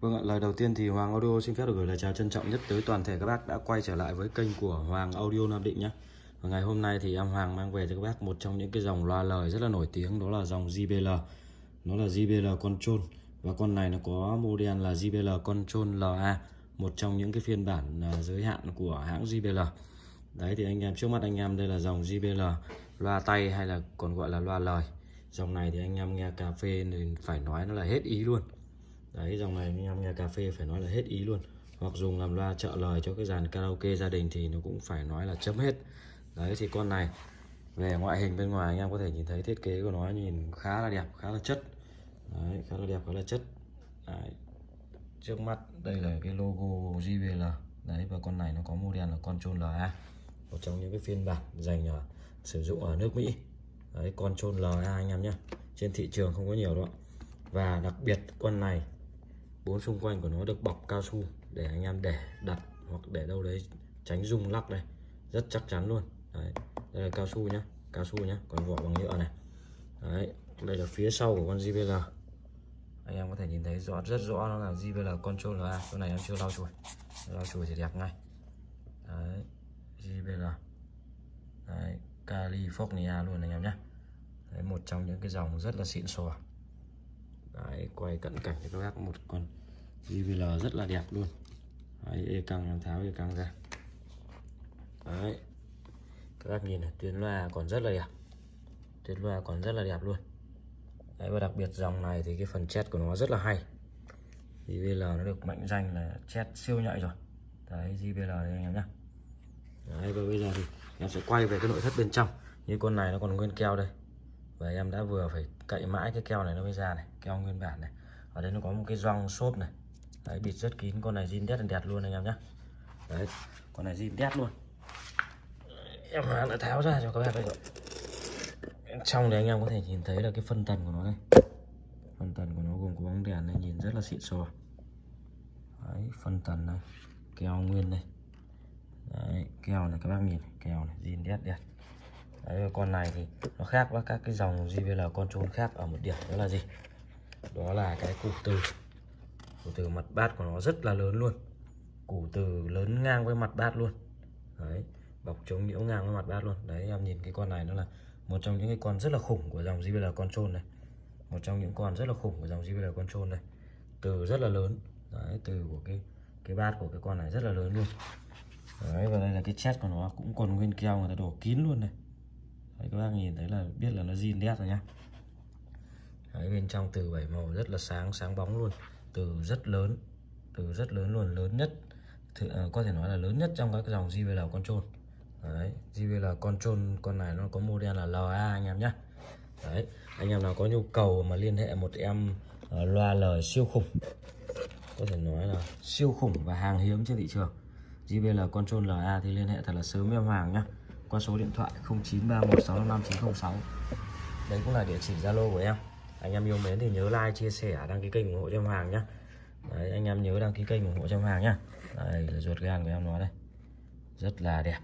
Vâng ạ, lời đầu tiên thì Hoàng Audio xin phép được gửi lời chào trân trọng nhất tới toàn thể các bác đã quay trở lại với kênh của Hoàng Audio Nam Định nhé. Và ngày hôm nay thì em Hoàng mang về cho các bác một trong những cái dòng loa lời rất là nổi tiếng đó là dòng JBL. Nó là JBL Control và con này nó có model là JBL Control LA, một trong những cái phiên bản à, giới hạn của hãng JBL. Đấy thì anh em trước mắt anh em đây là dòng JBL loa tay hay là còn gọi là loa lời. Dòng này thì anh em nghe cà phê nên phải nói nó là hết ý luôn đấy, dòng này anh em nghe cà phê phải nói là hết ý luôn. Hoặc dùng làm loa trợ lời cho cái dàn karaoke gia đình thì nó cũng phải nói là chấm hết. Đấy, thì con này, về ngoại hình bên ngoài anh em có thể nhìn thấy thiết kế của nó nhìn khá là đẹp, khá là chất. Đấy, khá là đẹp, khá là chất. Đấy. trước mắt đây là cái logo JBL đấy, và con này nó có model là Control LA một trong những cái phiên bản dành ở sử dụng ở nước Mỹ. Đấy, Control LA anh em nhé. Trên thị trường không có nhiều đâu và đặc biệt con này bốn xung quanh của nó được bọc cao su để anh em để đặt hoặc để đâu đấy tránh rung lắc đây. Rất chắc chắn luôn. Đấy đây là cao su nhá cao su nhá còn vỏ bằng nhựa này. Đấy đây là phía sau của con JBL anh em có thể nhìn thấy rõ rất rõ nó là JBL Control A. Con này em chưa lau chùi. Lau chùi thì đẹp ngay. Đấy JBL đấy California luôn anh em nhé đấy, một trong những cái dòng rất là xịn sò. Đấy, quay cận cảnh cho các bác một con JBL rất là đẹp luôn. Đấy, e căng em tháo e căng ra. Đấy các bác nhìn này tuyến loa còn rất là đẹp. Tuyến loa còn rất là đẹp luôn. Đấy, và đặc biệt dòng này thì cái phần chat của nó rất là hay. JBL nó được mệnh danh là chat siêu nhạy rồi. Đấy JBL đây anh em nhé đấy và bây giờ thì em sẽ quay về cái nội thất bên trong. Như con này nó còn nguyên keo đây và em đã vừa phải cậy mãi cái keo này nó mới ra này keo nguyên bản này. Ở đây nó có một cái rong xốp này. Đấy, bịt rất kín con này zin đét đẹp luôn anh em nhé đấy con này zin đét luôn. Em đã tháo ra cho các bạn đây. Trong này anh em có thể nhìn thấy là cái phân tần của nó đây phân tần của nó gồm có bóng đèn này nhìn rất là xịn sò. Đấy phân tần này keo nguyên đây đấy keo này các bác nhìn keo này zin đét đẹp Đấy, con này thì nó khác với các cái dòng JBL control khác ở một điểm đó là gì? Đó là cái cụm từ. Cụm từ mặt bát của nó rất là lớn luôn. Củ từ lớn ngang với mặt bát luôn. Đấy bọc chống nhiễu ngang với mặt bát luôn. Đấy em nhìn cái con này nó là một trong những cái con rất là khủng của dòng JBL control này. Một trong những con rất là khủng của dòng JBL control này. Từ rất là lớn. Đấy từ của cái cái bát của cái con này rất là lớn luôn. Đấy và đây là cái chest của nó cũng còn nguyên keo người ta đổ kín luôn này. Đấy, các bác nhìn thấy là biết là nó zin đét rồi nhá Đấy, bên trong từ bảy màu rất là sáng sáng bóng luôn. Từ rất lớn từ rất lớn luôn lớn nhất thì, uh, à, có thể nói là lớn nhất trong các dòng JBL Control. Đấy, JBL Control con này nó có model là LA anh em nhé Đấy, anh em nào có nhu cầu mà liên hệ một em uh, loa lời siêu khủng có thể nói là siêu khủng và hàng hiếm trên thị trường JBL Control LA thì liên hệ thật là sớm em Hoàng nhé qua số điện thoại 0931655906 đấy cũng là địa chỉ Zalo của em. Anh em yêu mến thì nhớ like chia sẻ đăng ký kênh ủng hộ cho em Hoàng nhá. Đấy, anh em nhớ đăng ký kênh ủng hộ cho em Hoàng nhá. Đây là ruột gan của em nó đây. Rất là đẹp.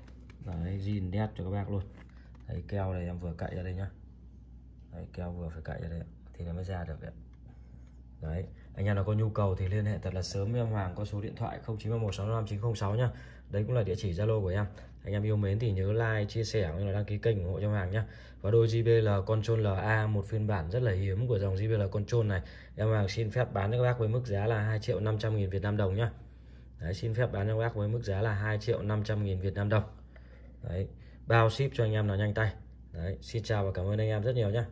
Đấy zin đét cho các bác luôn. Đấy keo này em vừa cậy ra đây nhá. Đấy keo vừa phải cậy ra đây thì nó mới ra được đấy đấy, anh em nào có nhu cầu thì liên hệ thật là sớm với em Hoàng có số điện thoại 0911655906 nhá. Đấy cũng là địa chỉ Zalo của em. Anh em yêu mến thì nhớ like, chia sẻ cũng như là đăng ký kênh ủng hộ cho Hoàng nhá. Và đôi JBL Control LA một phiên bản rất là hiếm của dòng JBL Control này. Em Hoàng xin phép bán cho các bác với mức giá là 2 triệu 500 nghìn Việt Nam đồng nhá. Đấy, xin phép bán cho các bác với mức giá là 2 triệu 500 nghìn Việt Nam đồng. Đấy, bao ship cho anh em nào nhanh tay. Đấy, xin chào và cảm ơn anh em rất nhiều nhá.